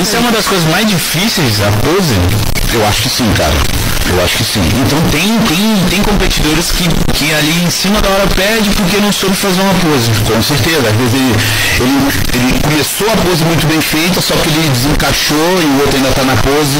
Isso é uma das coisas mais difíceis, a pose? Eu acho que sim, cara. Eu acho que sim. Então tem, tem, tem competidores que, que ali em cima da hora perde porque não soube fazer uma pose. Com certeza. Às vezes ele, ele, ele começou a pose muito bem feita, só que ele desencaixou e o outro ainda tá na pose